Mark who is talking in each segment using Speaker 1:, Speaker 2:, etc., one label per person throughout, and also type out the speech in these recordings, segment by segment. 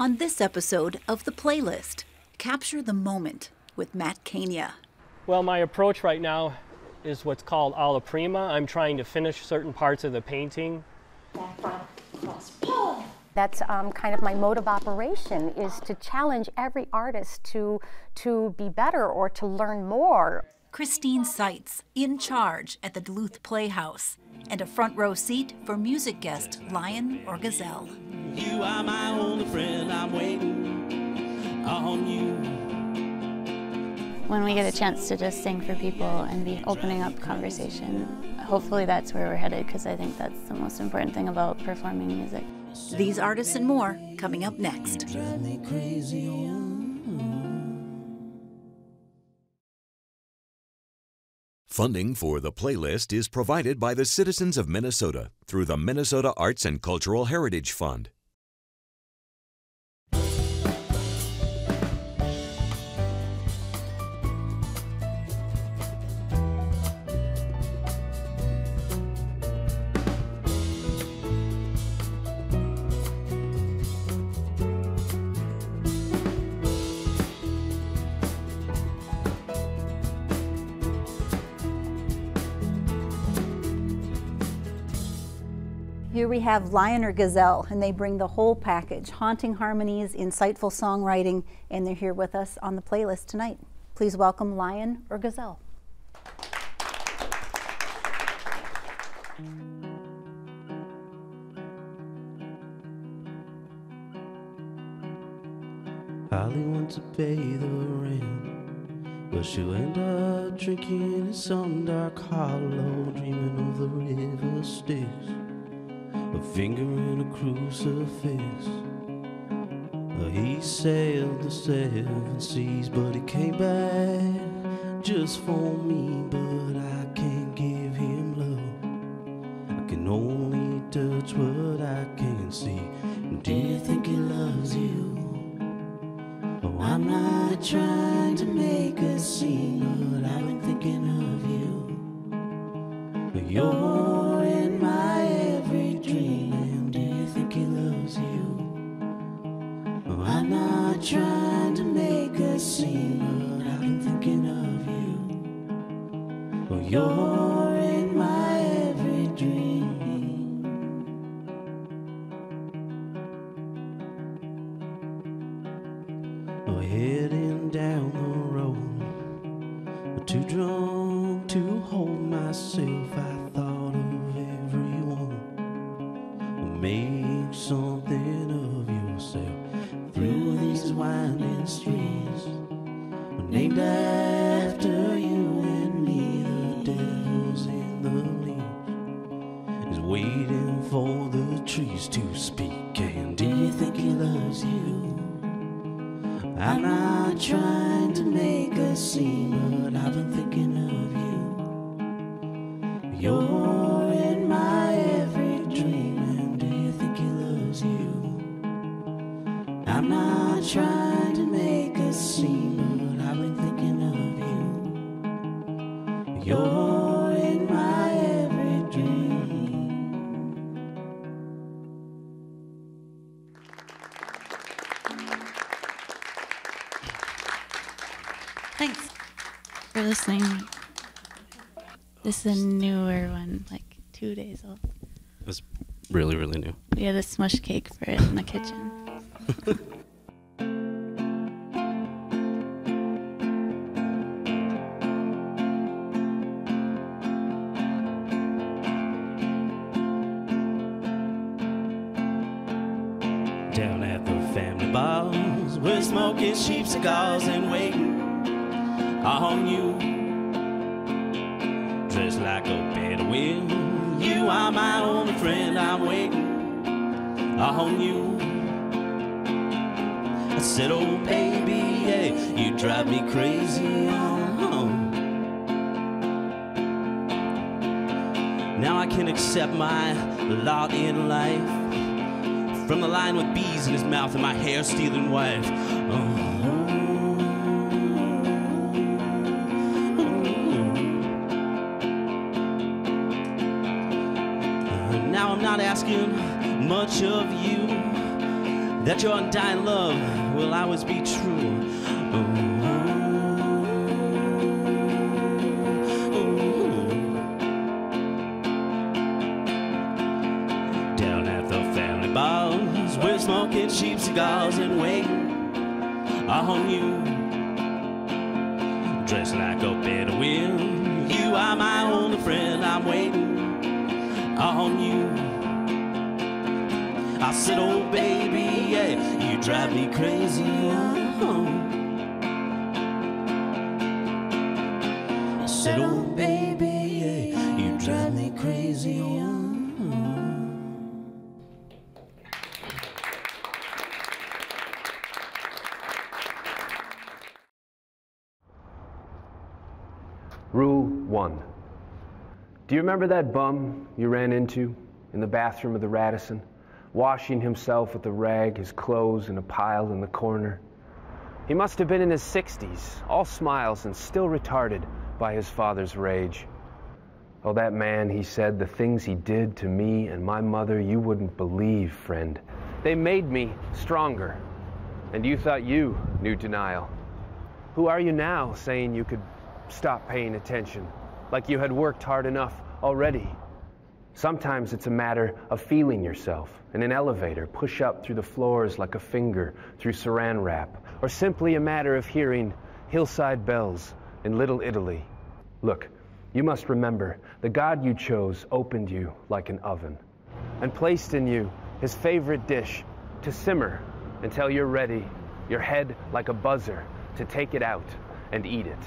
Speaker 1: On this episode of The Playlist, capture the moment with Matt Kania.
Speaker 2: Well, my approach right now is what's called alla prima. I'm trying to finish certain parts of the painting.
Speaker 3: That's um, kind of my mode of operation is to challenge every artist to to be better or to learn more.
Speaker 1: Christine Seitz, in charge at the Duluth Playhouse, and a front row seat for music guest Lion or Gazelle.
Speaker 4: You are my only friend, I'm waiting on you.
Speaker 5: When we get a chance to just sing for people and be opening up conversation, hopefully that's where we're headed because I think that's the most important thing about performing music.
Speaker 1: These artists and more coming up next.
Speaker 4: Drive me crazy.
Speaker 6: Funding for the playlist is provided by the citizens of Minnesota through the Minnesota Arts and Cultural Heritage Fund.
Speaker 1: Here we have Lion or Gazelle, and they bring the whole package haunting harmonies, insightful songwriting, and they're here with us on the playlist tonight. Please welcome Lion or Gazelle.
Speaker 4: Holly to pay the but she'll end up drinking in some dark hollow, dreaming of the river finger in a crucifix. Uh, He sailed the seven seas, but he came back just for me. But I you. I'm not trying to make a scene, but I've been thinking of you. You're in my every dream.
Speaker 5: Thanks for listening. This is a newer one, like two days old.
Speaker 7: It was really, really new.
Speaker 5: We had a smush cake for it in the kitchen.
Speaker 4: cheap cigars and waiting on you. Dressed like a Bedouin, you are my only friend. I'm waiting on you. I said, Oh baby, yeah, you drive me crazy. Oh. Now I can accept my lot in life. From the lion with bees in his mouth and my hair stealing wife. Oh. Much of you. that your undying love will always be true. Ooh. Ooh. Down at the family bars, we're smoking cheap cigars and waiting on you. Dressed like a will, you are my only friend. I'm waiting on you. I said, oh baby, yeah, you drive me crazy. Oh. I said, oh baby, yeah, you drive me crazy. Oh.
Speaker 8: Rule one. Do you remember that bum you ran into in the bathroom of the Radisson, washing himself with a rag, his clothes in a pile in the corner? He must have been in his 60s, all smiles and still retarded by his father's rage. Oh, that man, he said, the things he did to me and my mother, you wouldn't believe, friend. They made me stronger. And you thought you knew denial. Who are you now saying you could stop paying attention, like you had worked hard enough already? Sometimes it's a matter of feeling yourself in an elevator, push up through the floors like a finger through saran wrap, or simply a matter of hearing hillside bells in Little Italy. Look, you must remember the God you chose opened you like an oven and placed in you his favorite dish to simmer until you're ready, your head like a buzzer, to take it out and eat it.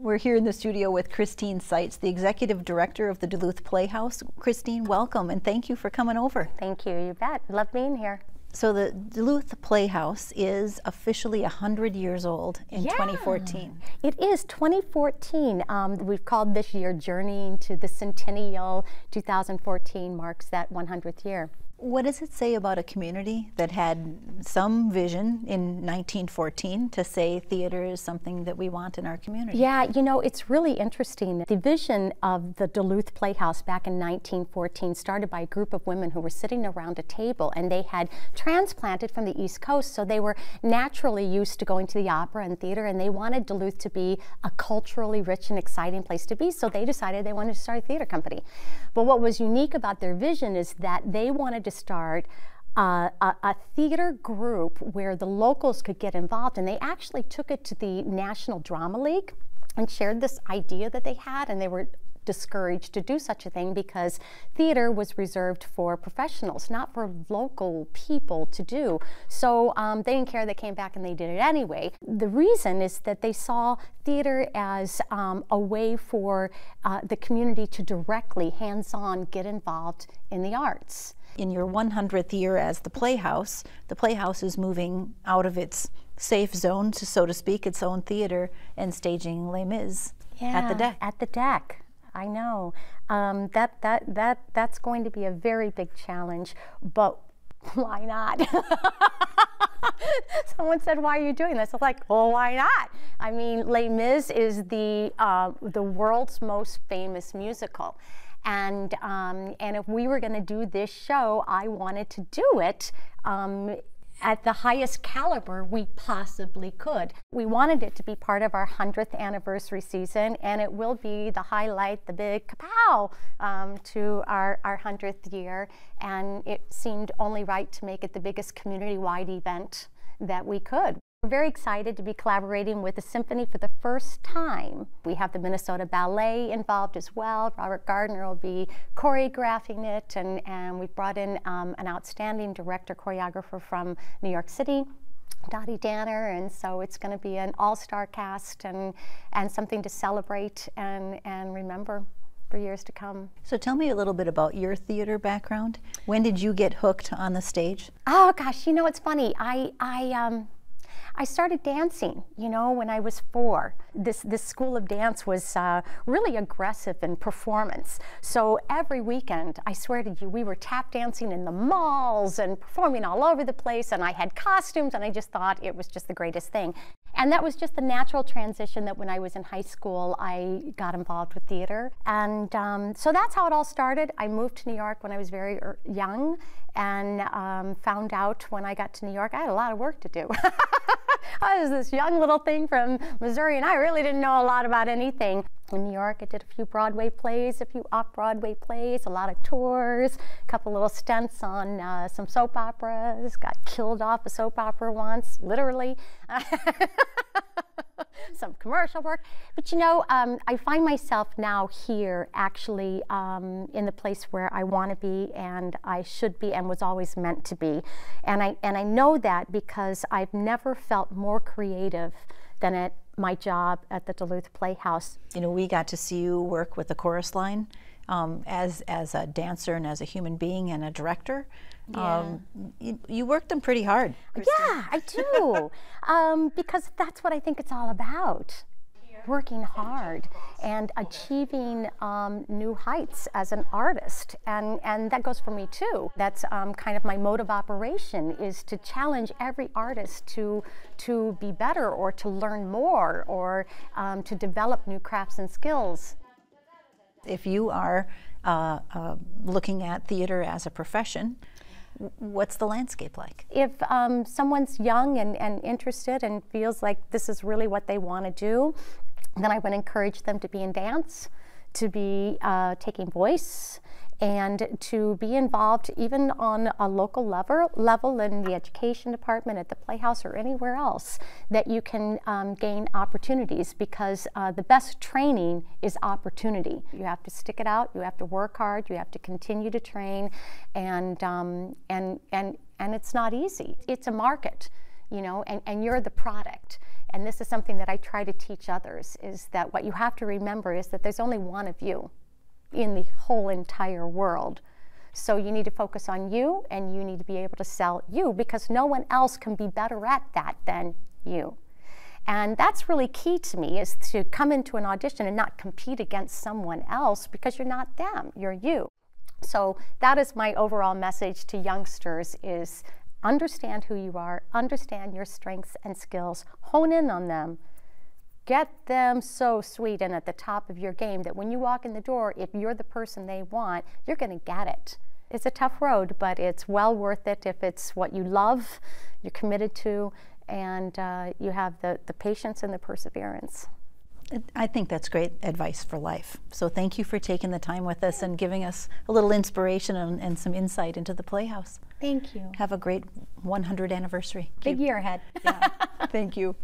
Speaker 1: We're here in the studio with Christine Seitz, the executive director of the Duluth Playhouse. Christine, welcome and thank you for coming over.
Speaker 3: Thank you. You bet. Love being here.
Speaker 1: So the Duluth Playhouse is officially 100 years old in
Speaker 3: Yeah.
Speaker 1: 2014.
Speaker 3: It is 2014. Um, we've called this year Journeying to the Centennial. 2014 marks that 100th year.
Speaker 1: What does it say about a community that had some vision in 1914 to say theater is something that we want in our community?
Speaker 3: Yeah, you know, it's really interesting. The vision of the Duluth Playhouse back in 1914 started by a group of women who were sitting around a table and they had transplanted from the East Coast, so they were naturally used to going to the opera and theater and they wanted Duluth to be a culturally rich and exciting place to be, so they decided they wanted to start a theater company. But what was unique about their vision is that they wanted to start uh, a, a theater group where the locals could get involved, and they actually took it to the National Drama League and shared this idea that they had, and they were discouraged to do such a thing because theater was reserved for professionals, not for local people to do. So um, they didn't care. They came back and they did it anyway. The reason is that they saw theater as um, a way for uh, the community to directly, hands-on, get involved in the arts.
Speaker 1: In your 100th year as the Playhouse, the Playhouse is moving out of its safe zone, to, so to speak, its own theater, and staging Les Mis at the deck.
Speaker 3: At the deck. I know. Um, that that that that's going to be a very big challenge, but why not? Someone said, "Why are you doing this?" I'm like, "Well, why not?" I mean, Les Mis is the uh, the world's most famous musical, and um, and if we were going to do this show, I wanted to do it. Um, at the highest caliber we possibly could. We wanted it to be part of our 100th anniversary season, and it will be the highlight, the big kapow um, to our, our 100th year. And it seemed only right to make it the biggest community wide event that we could. We're very excited to be collaborating with the symphony for the first time. We have the Minnesota Ballet involved as well. Robert Gardner will be choreographing it, and, and we've brought in um, an outstanding director choreographer from New York City. Dottie Danner, and so it's going to be an all-star cast and and something to celebrate and and remember for years to come.
Speaker 1: So tell me a little bit about your theater background. When did you get hooked on the stage?
Speaker 3: Oh gosh, you know it's funny. I I um I started dancing, you know, when I was four. This, this school of dance was uh, really aggressive in performance. So every weekend, I swear to you, we were tap dancing in the malls and performing all over the place. And I had costumes, and I just thought it was just the greatest thing. And that was just the natural transition that when I was in high school, I got involved with theater. And um, so that's how it all started. I moved to New York when I was very er, young and um, found out when I got to New York, I had a lot of work to do. I was this young little thing from Missouri, and I really didn't know a lot about anything. In New York, I did a few Broadway plays, a few off Broadway plays, a lot of tours, a couple little stunts on uh, some soap operas. Got killed off a soap opera once, literally. some commercial work. But you know, um, I find myself now here actually um, in the place where I want to be and I should be and was always meant to be. And I, and I know that because I've never felt more creative than at my job at the Duluth Playhouse.
Speaker 1: You know, we got to see you work with the chorus line um, as as a dancer and as a human being and a director.
Speaker 3: Yeah.
Speaker 1: Um, you, you worked them pretty hard.
Speaker 3: Yeah, I do. um, because that's what I think it's all about. Working hard and achieving um, new heights as an artist, and and that goes for me too. That's um, kind of my mode of operation is to challenge every artist to to be better or to learn more or um, to develop new crafts and skills.
Speaker 1: If you are uh, uh, looking at theater as a profession, what's the landscape like?
Speaker 3: if um, someone's young and, and interested and feels like this is really what they want to do, then I would encourage them to be in dance, to be uh, taking voice, and to be involved even on a local level, level in the education department, at the Playhouse, or anywhere else that you can um, gain opportunities because uh, the best training is opportunity. You have to stick it out, you have to work hard, you have to continue to train, and, um, and, and, and it's not easy. It's a market, you know, and, and you're the product. And this is something that I try to teach others is that what you have to remember is that there's only one of you in the whole entire world. So you need to focus on you and you need to be able to sell you because no one else can be better at that than you. And that's really key to me is to come into an audition and not compete against someone else because you're not them, you're you. So that is my overall message to youngsters is understand who you are, understand your strengths and skills, hone in on them, get them so sweet and at the top of your game that when you walk in the door, if you're the person they want, you're going to get it. It's a tough road, but it's well worth it if it's what you love, you're committed to, and uh, you have the, the patience and the perseverance.
Speaker 1: I think that's great advice for life. So thank you for taking the time with us and giving us a little inspiration and, and some insight into the Playhouse.
Speaker 3: Thank you.
Speaker 1: Have a great 100 anniversary.
Speaker 3: Big year ahead.
Speaker 1: Yeah. Thank you.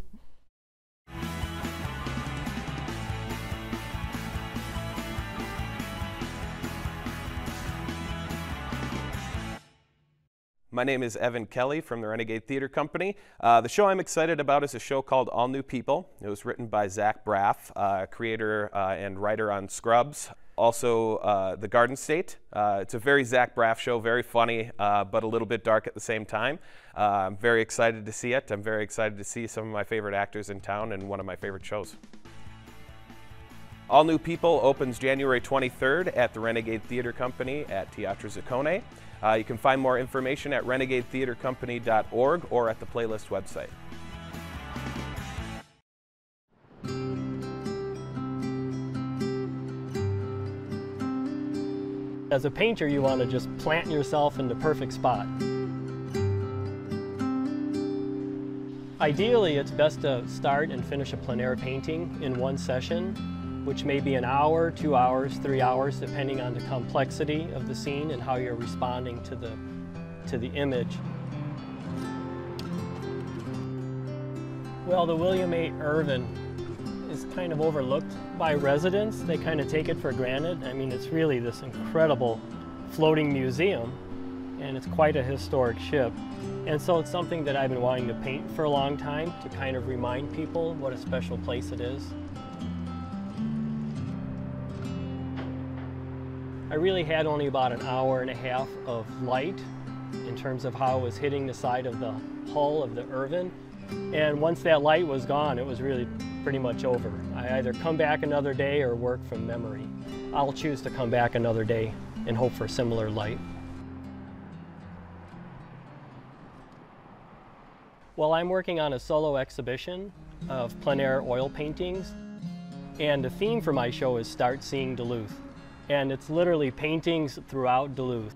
Speaker 9: My name is Evan Kelly from the Renegade Theater Company. Uh, the show I'm excited about is a show called All New People. It was written by Zach Braff, uh, creator uh, and writer on Scrubs. Also, uh, The Garden State. Uh, it's a very Zach Braff show, very funny, uh, but a little bit dark at the same time. I'm very excited to see it. I'm very excited to see some of my favorite actors in town and one of my favorite shows. All New People opens January 23rd at the Renegade Theater Company at Teatro Zuccone. Uh, you can find more information at renegadetheatercompany.org or at the playlist website.
Speaker 2: As a painter, you want to just plant yourself in the perfect spot. Ideally, it's best to start and finish a plein air painting in one session, which may be an hour, two hours, three hours, depending on the complexity of the scene and how you're responding to the, to the image. Well, the William A. Irvin is kind of overlooked by residents. They kind of take it for granted. I mean, it's really this incredible floating museum, and it's quite a historic ship. And so it's something that I've been wanting to paint for a long time to kind of remind people what a special place it is. I really had only about an hour and a half of light in terms of how it was hitting the side of the hull of the Irvin. And once that light was gone, it was really pretty much over. I either come back another day or work from memory. I'll choose to come back another day and hope for similar light. Well, I'm working on a solo exhibition of plein air oil paintings. And the theme for my show is Start Seeing Duluth. And it's literally paintings throughout Duluth.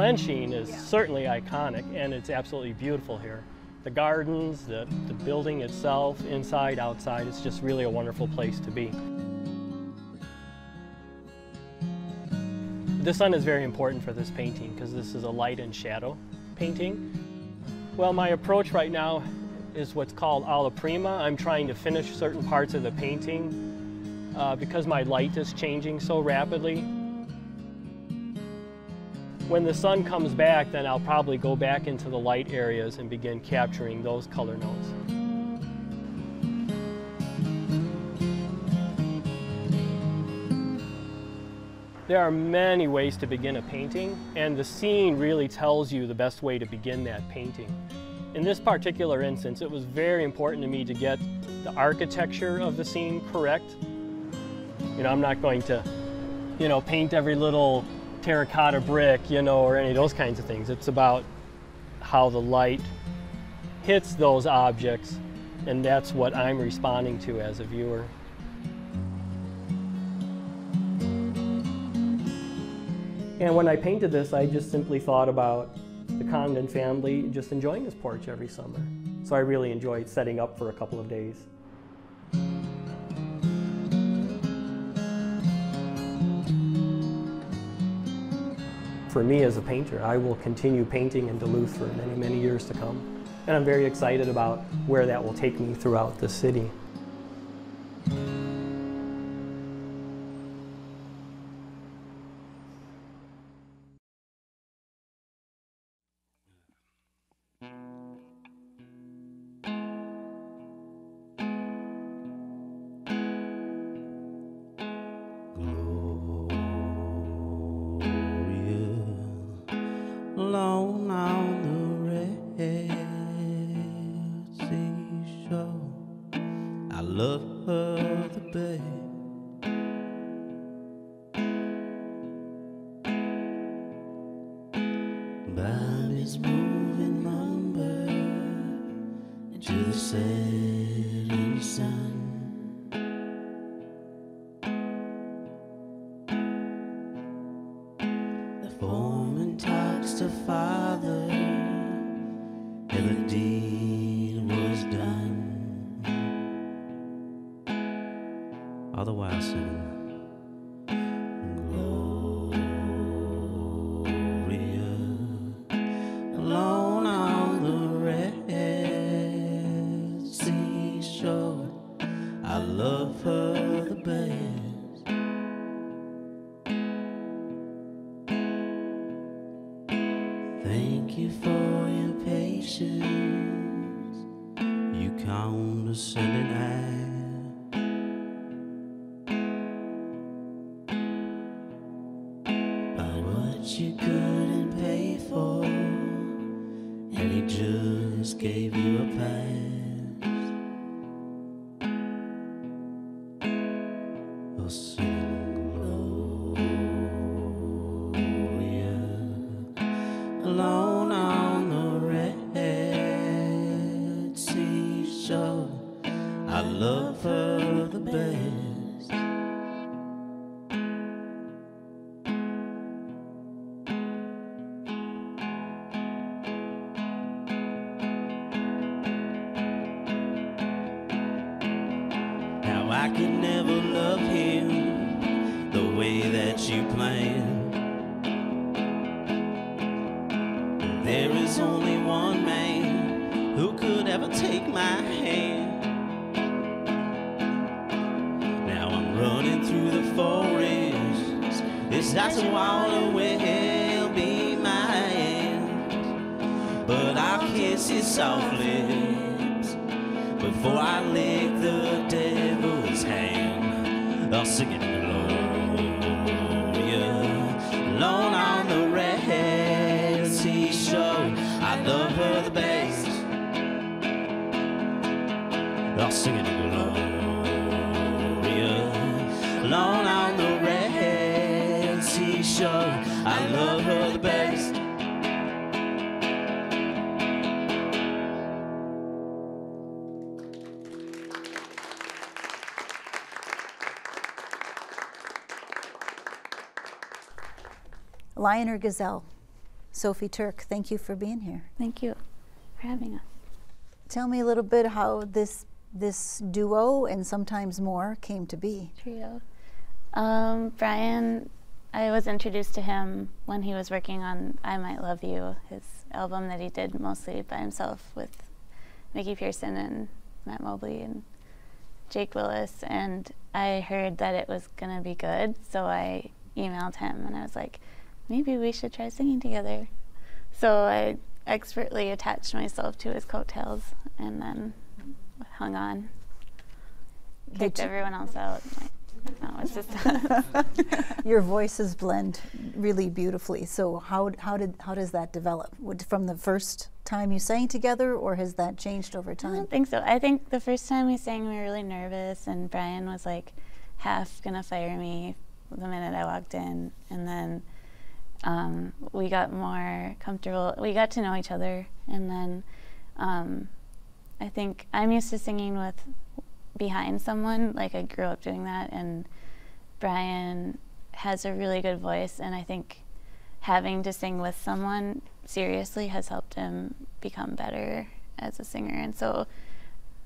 Speaker 2: Glensheen is certainly iconic and it's absolutely beautiful here. The gardens, the, the building itself, inside, outside, it's just really a wonderful place to be. The sun is very important for this painting because this is a light and shadow painting. Well, my approach right now is what's called alla prima. I'm trying to finish certain parts of the painting uh, because my light is changing so rapidly. When the sun comes back, then I'll probably go back into the light areas and begin capturing those color notes. There are many ways to begin a painting, and the scene really tells you the best way to begin that painting. In this particular instance, it was very important to me to get the architecture of the scene correct. You know, I'm not going to, you know, paint every little terracotta brick, you know, or any of those kinds of things. It's about how the light hits those objects, and that's what I'm responding to as a viewer. And when I painted this, I just simply thought about the Congdon family just enjoying this porch every summer. So I really enjoyed setting up for a couple of days. For me as a painter, I will continue painting in Duluth for many, many years to come. And I'm very excited about where that will take me throughout the city.
Speaker 4: Alone All the love her devil's
Speaker 1: Lion or gazelle? Sophie Turk, thank you for being here.
Speaker 5: Thank you for having us.
Speaker 1: Tell me a little bit how this this duo and sometimes more came to be.
Speaker 5: Trio. Um, Brian, I was introduced to him when he was working on I Might Love You, his album that he did mostly by himself with Mickey Pearson and Matt Mobley and Jake Willis. And I heard that it was going to be good, so I emailed him and I was like, maybe we should try singing together. So I expertly attached myself to his coattails and then hung on. Kicked everyone else out. No, it's just.
Speaker 1: Your voices blend really beautifully. So how how did how does that develop? Would- From the first time you sang together, or has that changed over time?
Speaker 5: I don't think so. I think the first time we sang, we were really nervous, and Brian was like half gonna fire me the minute I walked in, and then um, we got more comfortable. We got to know each other, and then um, I think I'm used to singing with behind someone. Like I grew up doing that, and Brian has a really good voice, and I think having to sing with someone seriously has helped him become better as a singer. And so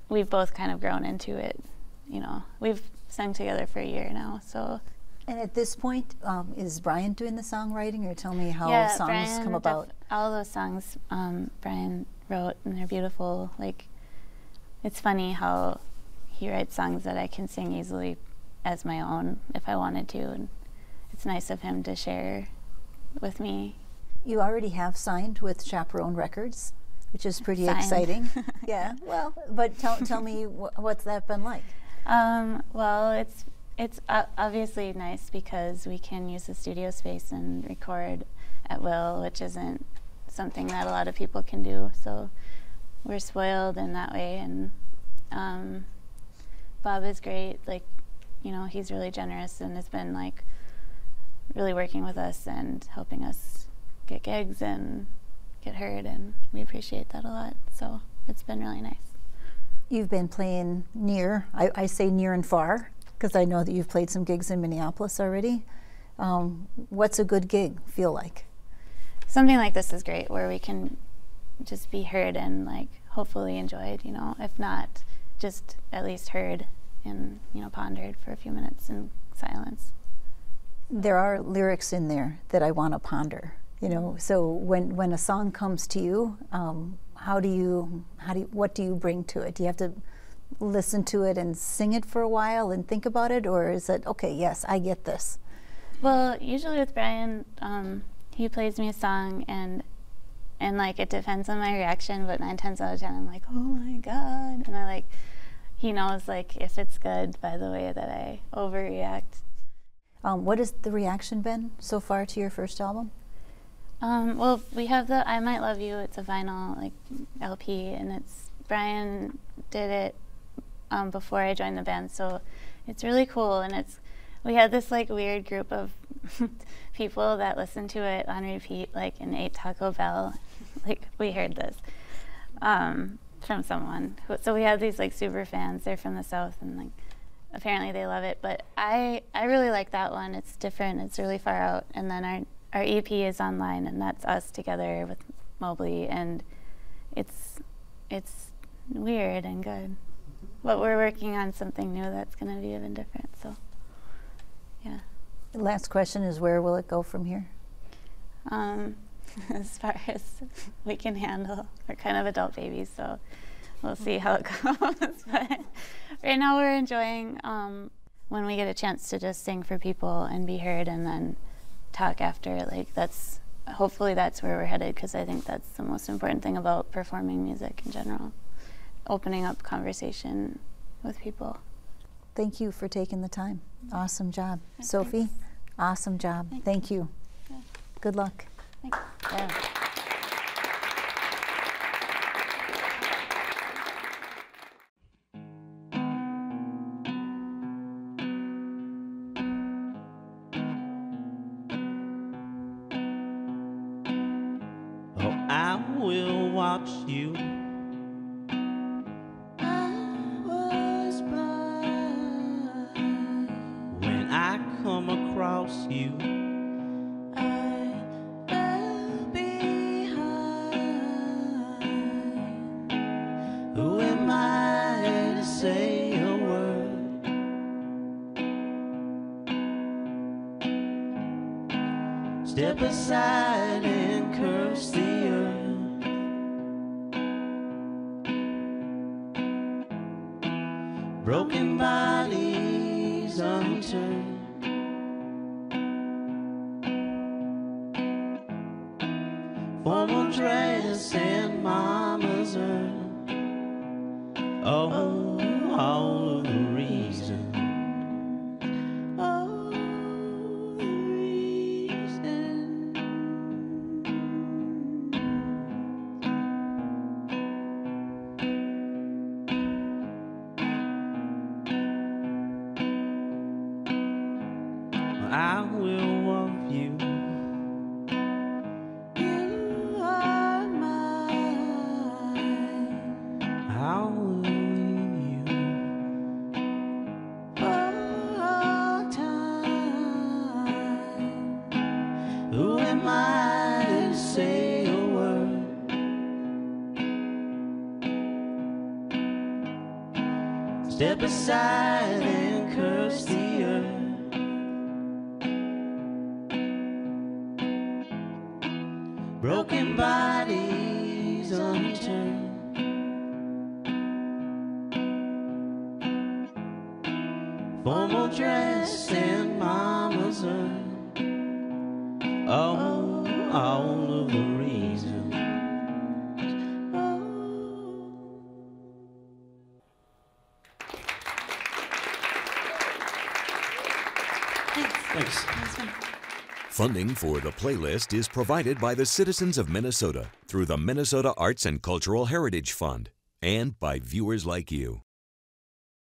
Speaker 5: we've both kind of grown into it. You know, we've sung together for a year now, so
Speaker 1: And at this point, um, is Brian doing the songwriting, or tell me how
Speaker 5: yeah,
Speaker 1: songs
Speaker 5: Brian
Speaker 1: come about?
Speaker 5: all those songs um, Brian wrote, and they're beautiful. Like, it's funny how he writes songs that I can sing easily as my own if I wanted to, and it's nice of him to share with me.
Speaker 1: You already have signed with Chaperone Records, which is pretty
Speaker 5: Signed.
Speaker 1: exciting. yeah. Well, but tell tell me wh- what's that been like?
Speaker 5: Um, well, it's it's o- obviously nice because we can use the studio space and record at will, which isn't something that a lot of people can do. So we're spoiled in that way, and um, Bob is great. Like, you know, he's really generous and has been like really working with us and helping us get gigs and get heard, and we appreciate that a lot. So it's been really nice.
Speaker 1: You've been playing near. I, I say near and far because I know that you've played some gigs in Minneapolis already. Um, what's a good gig feel like?
Speaker 5: something like this is great where we can just be heard and like hopefully enjoyed you know if not just at least heard and you know pondered for a few minutes in silence
Speaker 1: There are lyrics in there that I want to ponder. You know, so when when a song comes to you, um, how do you how do you, what do you bring to it? Do you have to listen to it and sing it for a while and think about it, or is it okay? Yes, I get this.
Speaker 5: well usually with brian um, he plays me a song and and like it depends on my reaction but nine times out of ten i'm like oh my god and i like he knows like if it's good by the way that i overreact
Speaker 1: Um, what has the reaction been so far to your first album?
Speaker 5: Um, well, we have the I Might Love You. It's a vinyl like LP, and it's Brian did it um, before I joined the band, so it's really cool. And it's we had this like weird group of people that listened to it on repeat, like and ate Taco Bell. like we heard this um, from someone. So we have these like super fans. They're from the south, and like apparently they love it. But I I really like that one. It's different. It's really far out. And then our our EP is online, and that's us together with Mobley, and it's it's weird and good. But we're working on something new that's going to be even different. So yeah.
Speaker 1: The last question is where will it go from here?
Speaker 5: Um, as far as we can handle, we're kind of adult babies, so we'll see how it goes. but right now, we're enjoying um, when we get a chance to just sing for people and be heard, and then talk after. Like that's hopefully that's where we're headed because I think that's the most important thing about performing music in general, opening up conversation with people.
Speaker 1: Thank you for taking the time. Awesome job.
Speaker 5: Thanks.
Speaker 1: Sophie, awesome job.
Speaker 5: Thank,
Speaker 1: Thank you.
Speaker 5: Yeah.
Speaker 1: Good luck.
Speaker 5: Thanks.
Speaker 1: Yeah.
Speaker 4: Oh, I will watch you sun turns. Step aside and curse the earth. Broken bodies unturned.
Speaker 6: Funding for the playlist is provided by the citizens of Minnesota through the Minnesota Arts and Cultural Heritage Fund and by viewers like you.